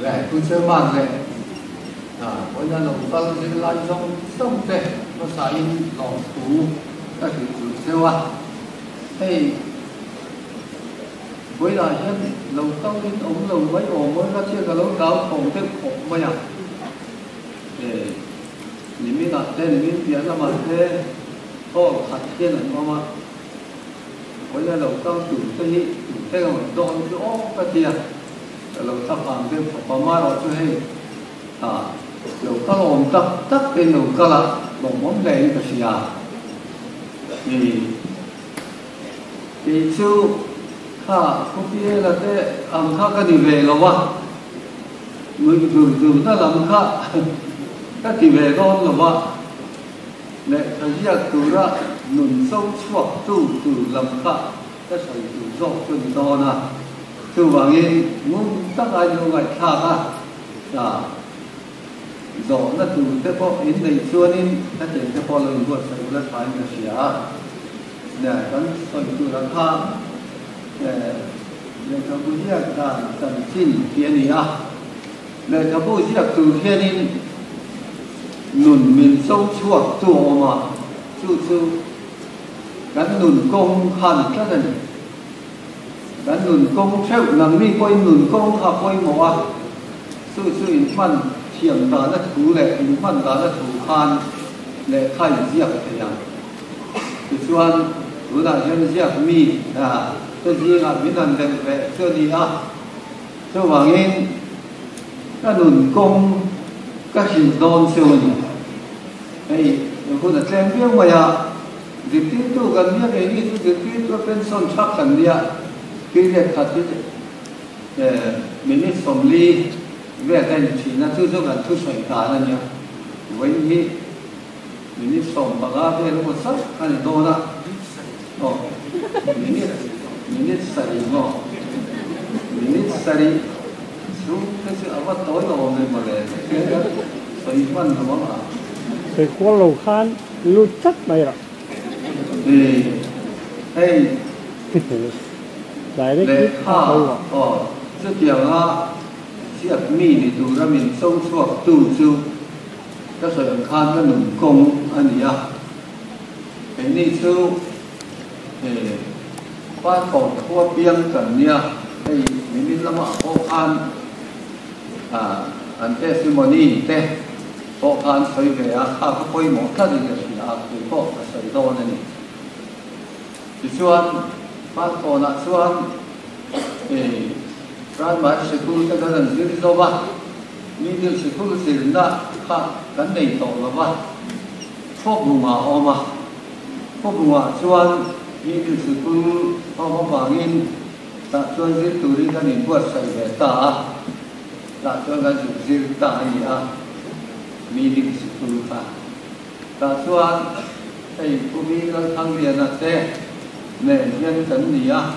về cứ chơi mang ờ, à bây giờ lồng tao sẽ lai trong sông tê nó xài lòng tú các thứ thứ theo à. Thì với lại nhân lồng tao đến ống lồng mấy ổ mới ra chia cả lồng cáo không thêm khổng mấy à. Để những mình đặt tên những tiền là mà thế. Thôi, thật thiên là mà mà. Bây giờ lồng tao chủ tây chủ tây là mình đón chỗ cái tiền lầu tắc hàng bên phật bà ma rồi cho hay à lầu cá lồng tắc tắc cái lầu cá là lồng mắm đầy cái gì à thì thì chú ha có biết là thế ăn khác cái gì về rồi ba người thường thường ta làm khác các gì về con rồi ba lệ thấy ra từ ra nụn sâu chuộc tu từ làm khác các thầy tự do từng đó nào tu wangi mung tak ayu ngai tha ka ta zo na tu te po in dei chuan in ta te te po lo ngot sa ula thai na sia na kan so tu ra kha eh le ka bu ya ta tan chin kia ni a le ka bu ya kia ni nun min sâu chuộc tu ma chu chu kan nun công hàn ta ni này gắn công theo năng mi quay nun công học quay mỏ à. Su su in phân thiềm ta nó thủ lệ phân ta nó thủ khan, lệ khai giặc thế à thì chuan bữa nào dân giặc mi à cái gì là biến thành đẹp về cho đi à. Cho hoàng yên các nụn công các hình đòn siêu nhỉ ấy cô đã xem biết ngoài ya việc tiết tục gần biết cái gì việc tiết tục bên son chắc gần đi à thật chứ mình đi sống ly về cái chỉ là thứ cho gần thứ sợi cả là nhỉ với như mình đi sống bằng áp về nó một sắc hay là đồ đó ồ mình đi minit sari mo minit sari su kasi awa toy lo me male so ipan no ma thì qua lầu khan lu chắc mày rồi thì hey đại đấy le cái ha đâu o chu tiang a siat mi ni tu ra min so chuak tu chu ka so khan ka nun kong ania cái ni chu eh ป้าตกทั่วเปียงกันเนี่ยไอ้มินิละมาโอคานอ่าอันเตซิมอนีเตโอคา นสวยเบียข้าก็ไปหมดท่าดีกับสิอาคือก็สวยโตนั่นนี่ที่ชวนป้าโตนะชวนเอ้ร้านมาสกุลก็กันสิริโตวะมีเดื 每天等你啊，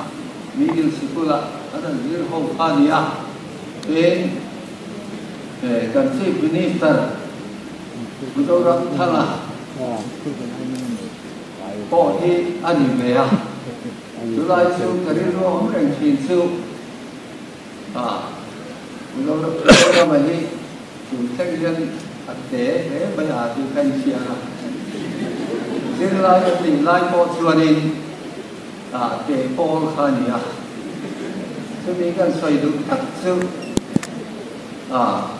你已经辛苦了，他的日后怕你啊，对，哎，感谢不你的，不都让他了，bỏ đi ăn gì về à, chúng ta siêu cái đi luôn không nên siêu, à, chúng ta chúng ta mà đi chúng ta dân thực tế thế bây giờ thì cần chia là, riêng lai thì lai có chưa đi. 打给波看你啊，这边看水都打住啊，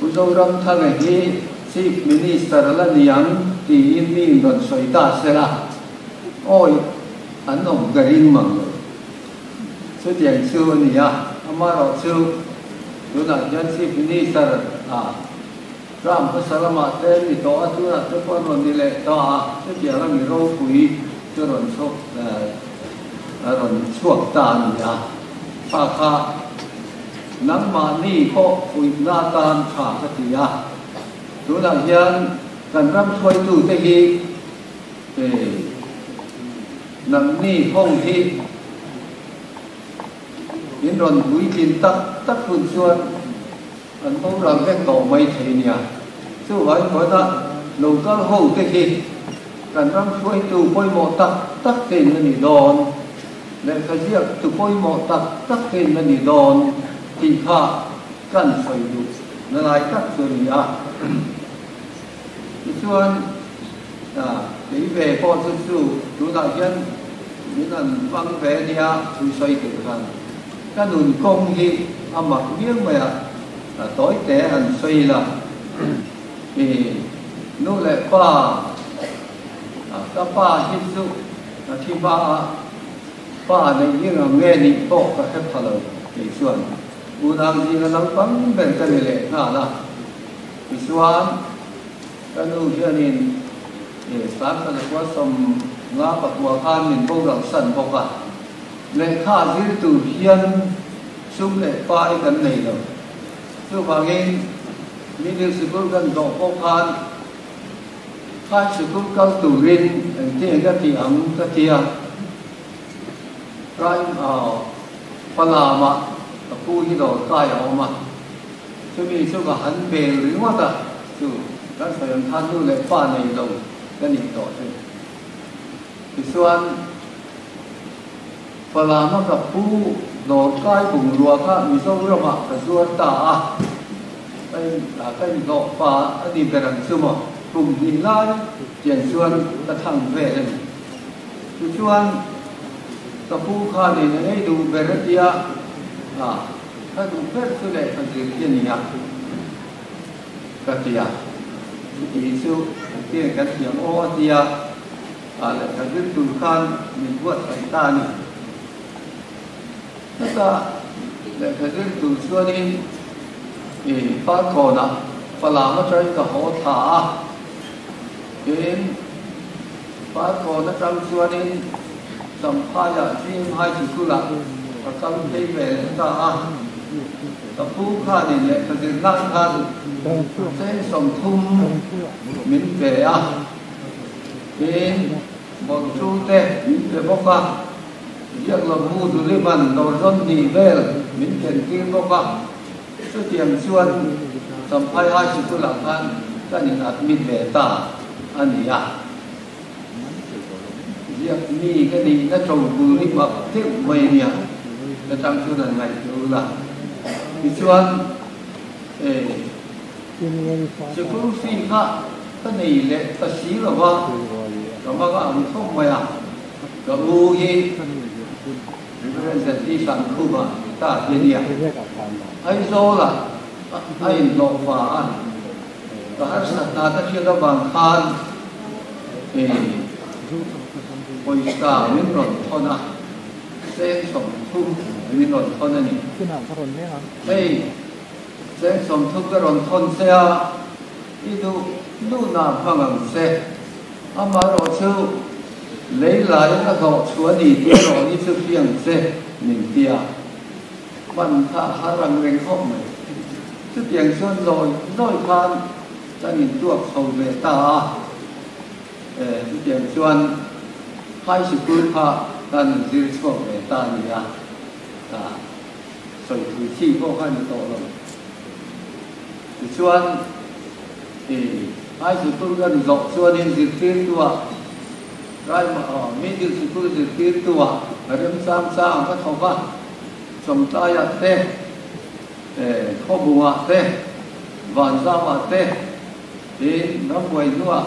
不就让他们去 chief minister là niang thì in đi gần soi ta sẽ là ôi anh ông cái rin mong rồi số tiền chưa nhỉ à mà rồi chưa lúc nào dân chief minister à ram có sao mà thế thì đó chú là chú có rồi đi lệ đó à thế giờ là mình râu quỷ cho rồi sốt. รื่องอัดเตะเตะไปหาที่กันเชียร์เรื่องลายติลายโพชวนินอ่าเตะโพลขานี่อ่ะจะมีการใส่ดูตักชิวอ่าผู้ชมรำทางนี้ chief minister la niang ti in mi don soi ta sera oi an nom garin mang su tiang chu ni ya ama ro chu lu na yan chief minister a ram pa salama te ni to a tu na te pon ron ni le to a su tiang la mi ro pui chu ron so a ron chuak ta ni ya pa kha nang ma ni ko pui na tan kha ka ti ya tu là hiền cần rắm thôi tu tê hi để nằm ni hong hi biến đòn bụi tin tắc tắc phun xuân anh không làm cái cổ mây thầy nhỉ chứ hỏi hỏi ta lầu có hậu tê hi cần rắm thôi tu bôi mộ tắc tắc tiền là nỉ đòn để cái gì tu bôi mộ tắc tắc tiền là nỉ đòn thì khá กันสวยดูนลายกัดส่วนนี้อ่ะส่วนอ่าเดี๋ยวไปพอสู้ๆดูได้ยันมีนั่นฟังแผลเนี่ยช่วยช่วยกันกันหนุนกงที่อามักเลี้ยงไปอ่ะต่อยแต่อันช่วยละเอนู่นแหละป้าก็ kanram poi tu poi mo tak tak ke na ni don le khazia tu poi mo tak tak ke na ni don ti kha kan soi du na lai tak soi ni a chuan à lấy về con sư sư, chú đạo chân những lần văng về đi à chú xoay tiểu thần các đồn công thì âm mặc biếng mà à tối té hẳn xoay là, thì lúc lại qua ta pa hin su ta thi ba pa này ni na nghe ni to ka hết pha lo ni suan u dang gì na lang pang ben ta ni le na la ni suan ta nu hi ni ni sa ta le kwa som la pa kwa kan ni bo lang san bo ka le kha ji tu hian sum le pa i kan nei lo su ba nge ni ni su ko gan do ko Panchakut câu tù rin Đừng tiên các thị ẩm các thịa Rồi ờ, ở Phần hà mà Ở khu hi đồ tài hồ mà Chúng mình chúng ta hắn bề lý hoa ta Chú đã sử dụng thân lưu lệ pha này đồng Các niệm tổ thế Thì xuân Phần hà mà gặp khu Đồ cai cùng rùa khác Vì sao rùa mà Cả xuân ta, Đây là cái độ phá Đi về đằng xưa mà cùng nhìn lai chuyển chuan ta thẳng về lên chú chuan ta phu kha đi này đủ về rất dia à ta đủ phép su lệ phần tiền tiền nhỉ cái dia ý su tiền cái tiếng ô dia à là cái biết tu khan, mình vượt phải ta nhỉ. Tất cả là cái biết tu chuan đi. Thì phát khổ nào phát làm cho cái hậu thả đến. Ba cô nó trong xua đến. Tầm hai giờ chim hai chỉ cứ lạc và trong khi về chúng ta ăn tập phú kha thì lệ và từ năng khan sẽ sống thung, miễn về à đến một chú tê, miễn về bốc à việc là mua từ liên bàn đầu dân thì về miễn tiền kim bốc à số tiền xuân, tầm hai hai chỉ cứ lạc khan ta này là mình về ta anh à việc mi cái đi nó trồng bù đi bậc tiếp mày nhỉ cái trong chỗ lần này chỗ là thì chuan ê chứ cũng ha cái này lệ ta xí là vợ. Rồi mà gọi không mày à. Rồi u gì rồi sẽ đi sang khu mà ta tiền nhỉ ấy số là ấy lộ phá ก็สีหรือว่าก็มาก็เอาท่องไปอ่ะก็อูยีเรื่องเสร็จที่สั่งคู่มาตาเยียไอ้โซล่ะไอ้โลฟ้า bahar nata siya ka bang khan eh poiska min ron thona sen som thu min ron thona ni ขึ้นห cho nên tuộc hầu về ta ờ tiền chuan hai sự quân hạ ta nên giữ cho về ta nhỉ à. À soi thứ chi vô hai tổ rồi thì chuan thì hai sự quân gần rộng cho nên giữ tiên tuộc rồi mà ở mấy điều sự quân giữ tiên tuộc ở đêm sam sam các thầu vang chúng ta yate えー、ほぼあって、万座あって、thì nó quay nữa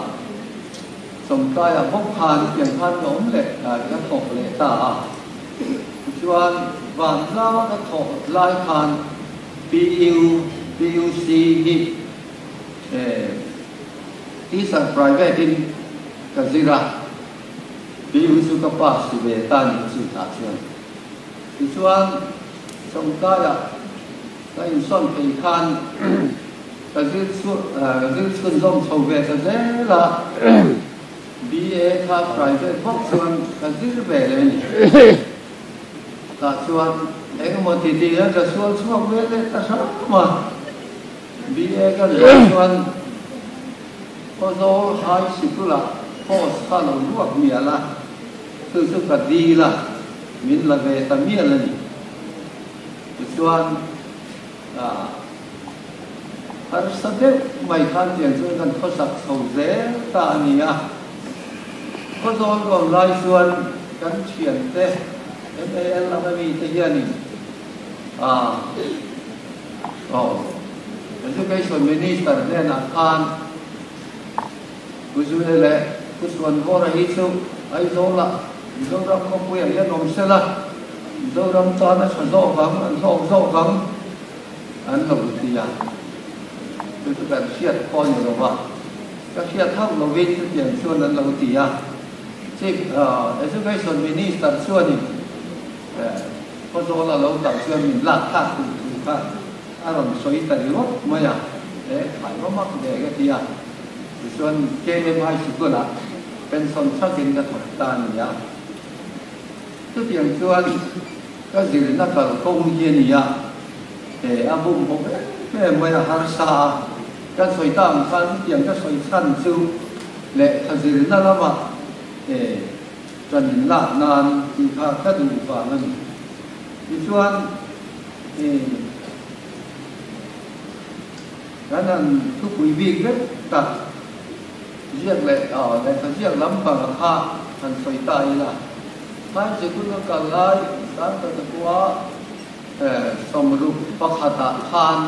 sống tay là bốc hàn tiền than ổn lệ là cái thổ lệ ta chuan vạn ra cái thổ lai hàn PU PUC hi tí sản private in cái gì ra PU su cái pa su về ta ni su ta chuan chuan sống tay là cái son thầy khan cái gì suốt cái gì xuân dòng sầu về cái gì là BA khá private bốc xuân cái gì về lên ta xuân em một tí tí cái xuân xuân về lên ta sao mà BA cái xuân có do hai sự là có sao nó luộc miệng là từ từ cái đi là mình là về ta miệng là gì xuân à har sade mai khan tian chu kan em sak chho ze ta ni a kho zon ko lai suan kan thian te em e la ma mi te cứ ni vô Oh, education minister then akan Kuzuele kuswan hora hisu ai zola zoram ko puya ya nom sela zoram ta na sa zo vang an zo zo vang an lo ti ya tu tu kan siat ko ni lo wa ka siat tham lo vin tu tian chuan an lo ti ya chief education minister chuan ni ก็โซลาเราตัดเชื่อมีหลักฐานถูกค่ะอารมณ์สวยแต่รถไม่อะเอ๊ะขายว่ามักเด็กที่อ่ะส่วนเกมไม่สุดละเป็นสนชักกินกระถางตาเนี่ยทุกอย่างส่วนก็สิรินักการคงเย็นเนี่ยเอ๊ะอาบุ้มผมแม่ไม่หาซาก็สวยตา các soi tang san tiền các soi san chu lệ thật sự là la mà để trần hình nan thì khác khá đủ và lần thì chuan cái là thưa quý vị biết tập riêng lệ ở đây thật riêng lắm bằng hạ thần soi tay là mai chỉ cũng nó cả lại sáng tới quá song rụp bắc hạ tạng khan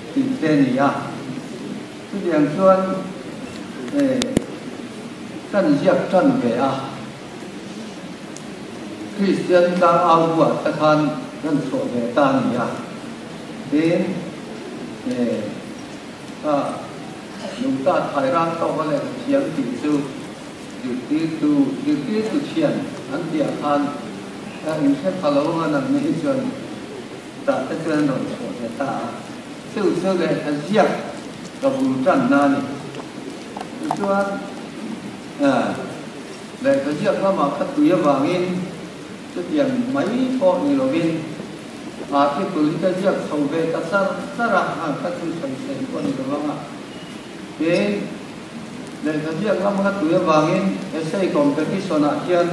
tỉnh tên này cái điện xuân. Để cần diệp trần về à khi dân ta ao vua ta than dân sổ về ta này à? Chúng ta thái ra tao có lẽ chiến tỉnh sư. Dự tí tu dự tí địa an ta hình sẽ phá lâu hơn là mỹ chuẩn ta ta chưa nổi sổ về seu seu de azia ka bulu tan nani tuan à để cái việc mà mà cắt túi vào in cái tiền mấy bộ người lo in à cái túi cái việc không về ta sa sa ra hàng cắt túi thành con người vâng ạ thế để cái việc mà mà cắt túi vào in cái xây cái cái sona kiên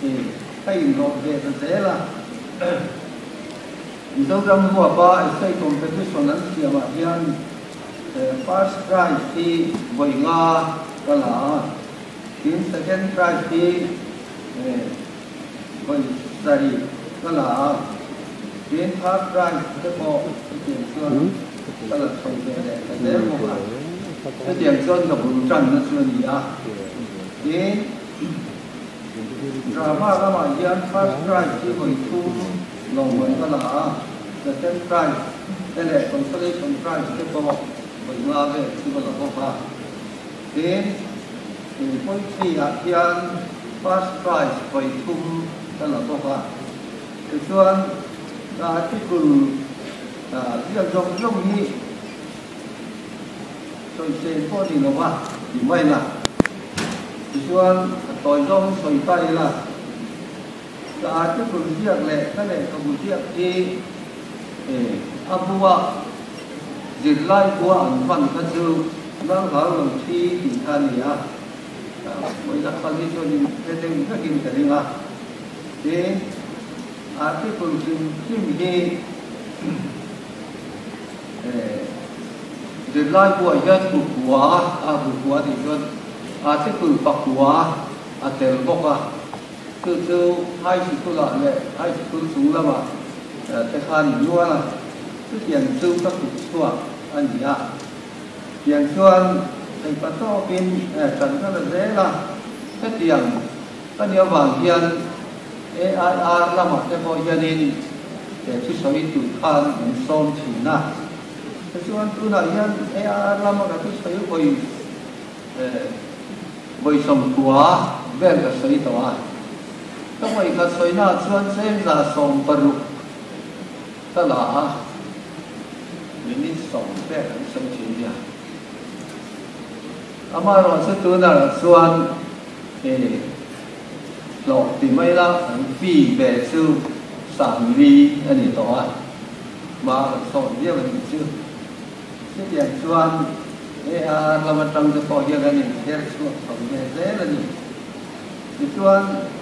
thì cái nó về thực là mizoram huapa essay competition an siam ah hian first prize hi voinga kala tin second prize hi voi sari kala tin third prize te po tiền sơn kala thong về để để một à cái tiền sơn là bốn trăm nó chưa gì à tin drama là mà hian first prize hi voi thu ส่วนเบตาสู้สู้เลยอันเสียกับบุญจันนานี่ส่วนเอ่อเลยเขาเรียกว่ามาคัดตุยบางอิน cái tiền mấy phò nhiều lo viên à cái tuổi cái việc sầu về ta sa sa ra hàng các thứ sầu sầu con nhiều lắm à thế để cái việc lắm các tuổi vàng in essay competition à hiền thì cái nó về thật dễ là dấu răng mua ba essay competition ăn kia mà hiền first prize thì với nga cái là in second prize thì với study đó là biến pháp ra cái bộ cái tiền xuân đó là satu berjiak le kale ko berjiak e e abua jilai bua an fan ka chu nang ha lo thi ti ta ni a. Moi la khan ni cho ni te te ni ka kin ka ni a ti ko jin kim he e jilai bua ya tu bua a bu bua ti cho a ti ko pak bua a a 就海是不难的，海是不熟了嘛，呃，这下你乱了，这点就不不错，啊你呀，点算哎把照片哎整个了谁了，这点，那你要往前，A I R 那么这个原因，也就属于主看你双体呐，这算主那原 A I R 那么个就属于会，呃，会什么多，那个谁多啊？Tama ika soy na chuan sem za som paru. Ta la ha. Mini som te kan som chi ya. Ama ron se tu na la chuan e lo ti mai la an pi be chu sam vi ani to a. Ma som ye an chu. Se ya chuan e a la trong tang de po ye ga ni her chu som ye ze la ni. Chuan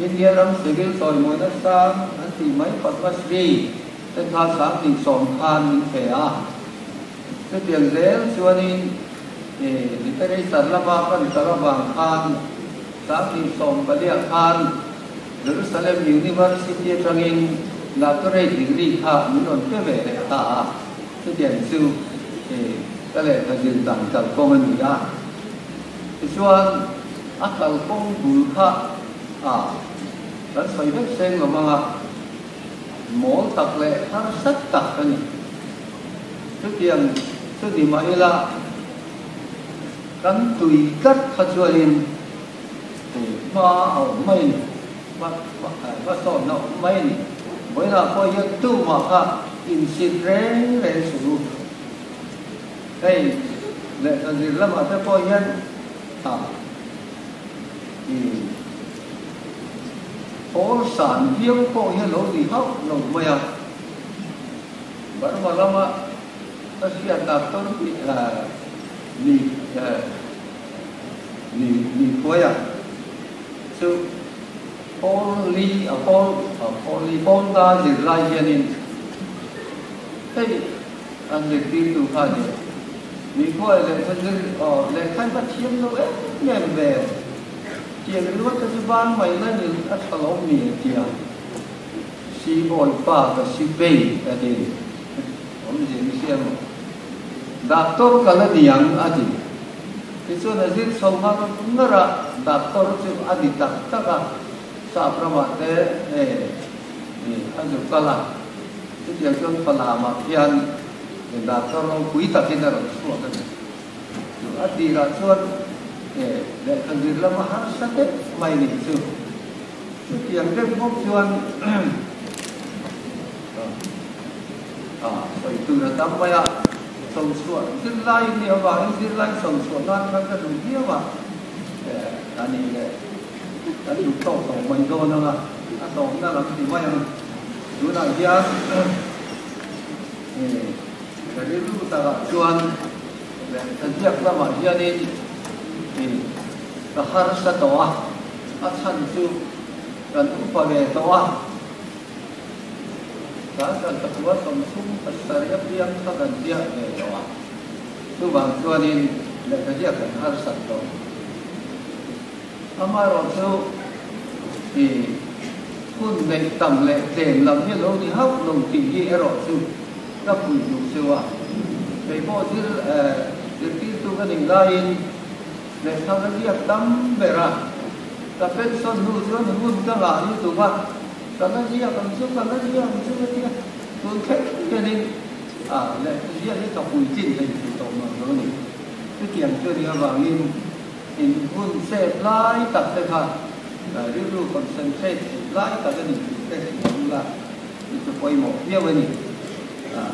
te chuan tu na yan AIR lama ka tu soi boi boi som tua vel ka soi to a to mai ka soi na chuan sem za som paru ta la min som ve ka som thi ya amaro se tu na chuan eh หลอกติไม่ละผีแบบซูสามวีอันนี้ต่ออ่ะ mà sổ dia mình chưa cái tiền chuan ê à làm mà trăng cho bỏ giờ này thế xuống sổ dia dễ là trước thì chuan thì lệ là vu tùy cất tổ dòng dòng ít ba sống thum bắt đúng là kian gắn mây xuống à, mới là coi thân sâu mà lại cái khởi nó tên gì đây, lệ là gì lắm tổ tên coi nhân kia à, thì có sản thân vắt như lỗ gì khen xuất địa vẫn khẩn công ở ta sẽ in India ram sigil soi nì na sang an ti mai patwa sri poly kha ta gì som gì ning fe anh để tin zel chuan in e literary sarlama kan sarabang khan sang khai phát balia đâu ấy. Nhèm về doctorate degree kha min on pe ve le ta se tiang su e ka le ka jin dang kal kong an ni a chuan akal kong bul kha à dan sai bek seng lo mga mol tak le har sat tak ani tu tiang tu di ma ila kan tui kat kha chuain ma au mai ma ma ma so no mai ni mới là coi như tu mà ha in sin re re su đây lệ là gì lắm mà ta coi nhân à thì có sản viêm có hiện lỗ gì hóc lỗ mày à vẫn mà lắm à ta sẽ đạt tới bị à nì à nì nì quay à sự poly à pol à poly pol ta gì lại hiện in thế anh để tin tu khai đi nì quay là thân dân ờ là khai bắt chiếm nó ấy nhẹ về tiền lúc cái thứ ba mày là những cái thằng ông miệng tiền si bồi ba cái si bê cái gì ông gì mới xem doctor cái là niang adi cái chỗ này riêng sau mà nó cũng là doctor chứ adi tak tak à sa pramate eh anh chụp cái là. Cái chuyện cho phải làm mà phiền doctor nó quý tập trên đó rồi xuống cái adi là chuan để thằng gì là mà sát hết mày nỉ sự cái tiền cái bốc chuan à rồi từ là tắm bay à sông suốt cái lai nhiều vào cái lai sông suốt nó nó cái đủ nhiều vào anh đi đấy anh đủ tổ tổ mình thôi nó là anh tổ nó là cái gì vậy chú nào kia cái lúc ta chuan thằng chiếc là mà kia đi ka har sa to a a chan chu kan upa ve to a ka kan ta wa som sum ka sar ya piam ka kan dia ve to a tu bang chuan in le ka dia kan har sa to ama ro chu thì kun le tam le tem lam hi lo ni hau long ti hi ero chu ka pu ju chu a pe bo til eh ti tu ka ning lain ta thang cái tâm về ra ta biết son nu cho nó muốn ta là như tụ ba ta nói gì còn chút ta nói gì còn chút cái kia tôi thích cho nên à lệ cái cái bùi chín thì tụ tổ mà nó này. Cái tiền cho đi vào in in muốn xe lái tập thế ha là lưu lưu còn xem xe lái tập cái này cái gì cũng là thì tôi quay một nhiều vậy này. À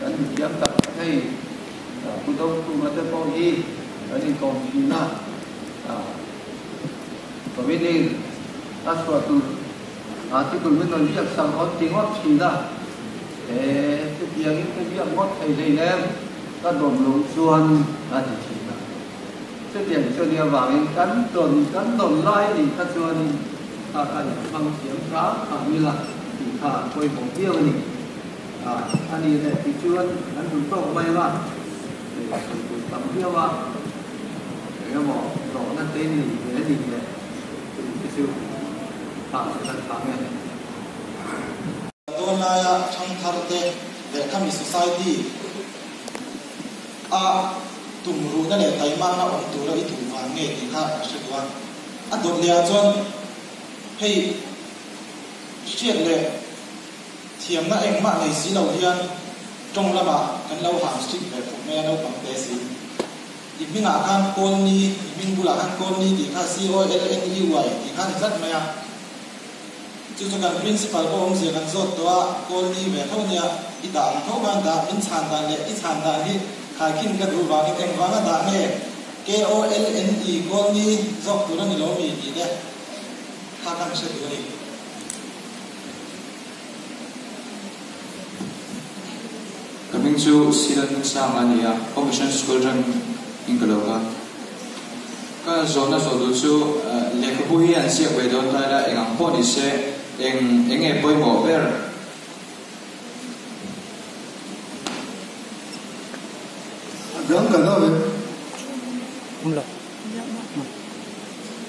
cái gì tập hay à cũng đâu mà tôi bao gì ini kaum Cina Tapi ini suatu artikel mình viết sang họ tiếng Hoa Cina thế cái việc cái việc mất thầy thầy em ta đồng lũng xuân là thì Cina cái việc cho dia vàng cắn đồn cắn đồn lai thì các xuân ta cần bằng tiếng phá à như là thì thả quay một tiêu này. À anh đi này thì chuan anh cũng tốt may mà để tầm tiêu mà cái mỏ cái thar te để kami society. A tum ru na le tai ma na on tu ra i tu van nge ti kha se wan a dot lia chon hei chiat le thiam na eng ma nei si lo hian trong lama kan lo ham strict ve khu me no pang te si mi nga kan kol ni i min bula kan kol ni c o l n e y ti kha zat ma ya chu chu kan principal của ông sẽ kan zot to con ni ve tho nia i da tho ban da in chan da le i chan da hi khai kin ka du wa ni teng wa k o l n e kol ni zok tu na ni lo mi ti de kha kan se tu ni Silan Sang Ania, Commission School Run in Galoka. Ka zona zo du chu le ko bu hian sia kwe don ta la eng po ni se eng eng e poi mo ber đó vậy. Không được.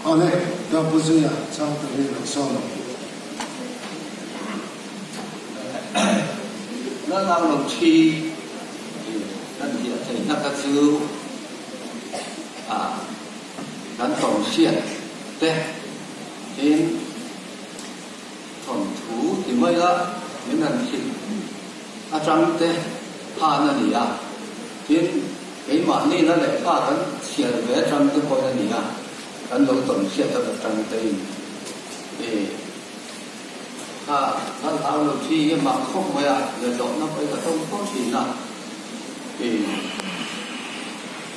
Ở đây, ta bố trí à, trong tự nhiên là sao rồi. nó lao động chi thân hiện thì nó các sư à triển đẹp trên thuần thú thì mới là những lần khi à trong thế hà nó đi à trên cái mà ni nó lại pha cái triển về trong cái coi nó đi à cái lỗ tổng triển nó là trong cái để à nó tạo được chi, cái mà không phải à người đó nó phải là không có gì nào. Thì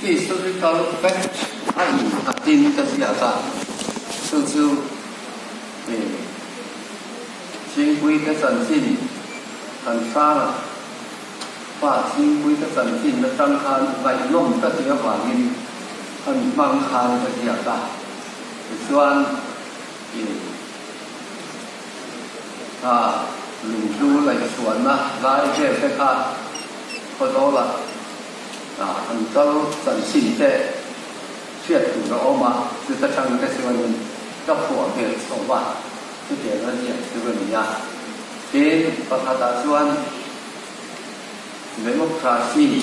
thì the historical fact anh à tin cái gì ta sư sư thì chính quy cái thần sinh thần xa là và chính quy cái thần sinh nó tăng khan vậy lông ta sẽ hòa nhìn thần mang khan cái gì ta thì xoan thì à lùng du lại xuân na lại về cái khác, có đó là à anh cháu tận xin thế chuyện chủ đó mà cứ ta chẳng cái sự mình cấp của việc sống và cái tiền nó gì cái vấn đề thế và ta đã xuân democracy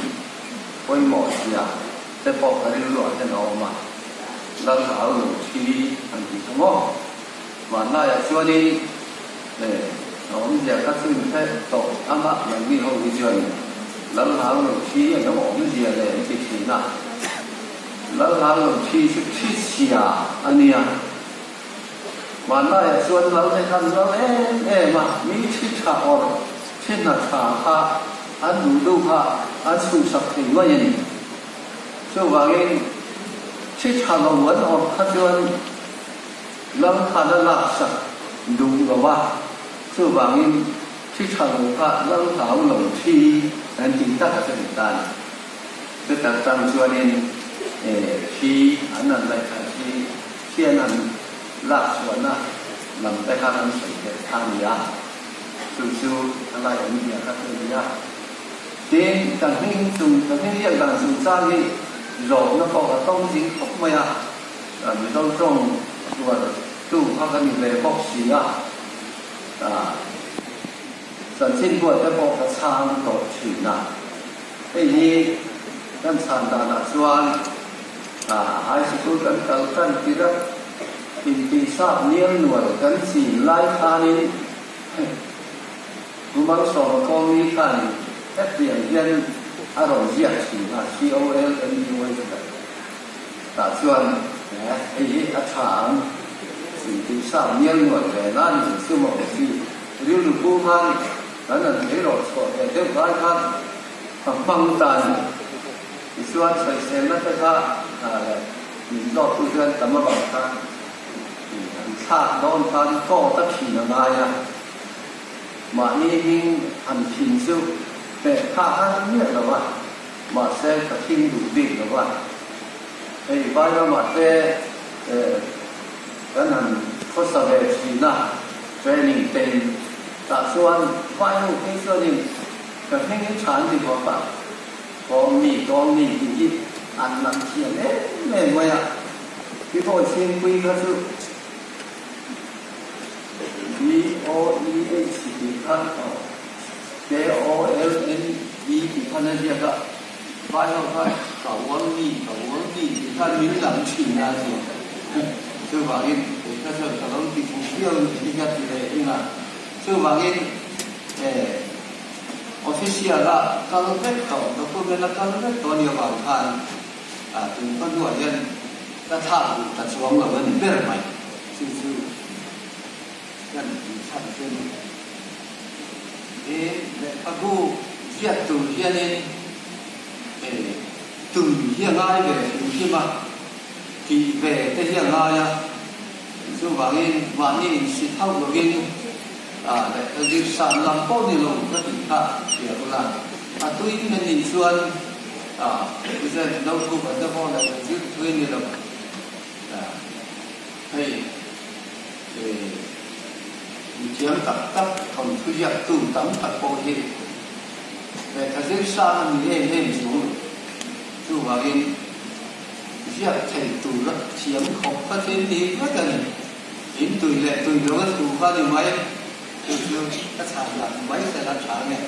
quay một gì à thế bỏ cái lụa thế nó mà lần hảo lũ chi anh chỉ không có mà nay xuân đi 네, 언제 같은 또 아마 연기하고 있죠. lalhalu chi ya mo mu ji le ti chi na lalhalu chi chi chi chi ya ania ma na ya suan lal ne kan lal e e ma mi chi cha or chi na cha ha an du du ha an su sak ti wa yin so wa ge chi cha lo wan or kha suan lal Kha da la sa du ga wa so wa ge chi cha lo ka lal ha lo chi dan cinta kata hutan. Tetapi suanin eh si anan lai si si anan lak suana lam tai kanan sai tan ya. Su su alai ani ya kata dia. Then kan hing sung kan hing yang kan sung sa ni rồi nó có cái tông chính không mày à à mình đâu trong của tu các cái về bóc xì à à สันสิ้นบวชแต่บอกกระชานต่อถือนะไอ้นี่นั่นสันดานาชวนอ่าไอ้สุดกันกันกันที่รักกินตีทราบเลี้ยงหน่วยกันสี่ไล่คานี้กูมังสอนกองนี้กันแค่เปลี่ยนเย็นอารมณ์เยียดสีนะ C O L N U S ตาชวนนะไอ้นี่อาถามสิ่งที่ทราบเลี้ยงหน่วยแต่นั่นคือสมองที่ Rio do Pulmar, 하나는 내려서 내가 말한 방방단 이수한 선생님한테가 민족 부전 담아 봤다 차 너는 다 또다 피나나야 많이 힘안 핀수 배타 한 면나와 마세 같은 누비 나와 이 바이라 마세 에 나는 코스베시나 트레이닝 때 打算快路黑色的，可听见传的说法，讲你讲你自己安南县哎，没么呀？比如先规个是 V O E H 你看哦，J O L N E 你看那些个，快要快，搞文艺，搞文艺，你看民党去那些，就反映，那是可能比不需要你家之类的 수망인 에 오피시아가 칼로페토 도쿠메나 칼로페토 니오방판 아 등판 두어연 따타부 따치왕가원 베르마이 수수 연 산센 에 파구 지아투 지아네 에 등히아나이 베 등히마 thì về tới hiện nay á, sư vàng in vạn niên sĩ thao được in à để đi sản làm bao nhiêu lâu các tỉnh khác thì cũng là à tôi nên nhìn xuân à bây giờ đâu thu vẫn đâu bao là giữ thuê như là à thì thì mình chiếm tập tập còn thu nhập tụ tấm tập bao nhiêu để cái giữ xa mình lên lên xuống. Chú vào yên việc thầy tụ rất chiếm, không phát hiện đi rất là đến tuổi lệ tuổi đó tụ qua đi mấy? Thì dương các sản là mấy sẽ là trả này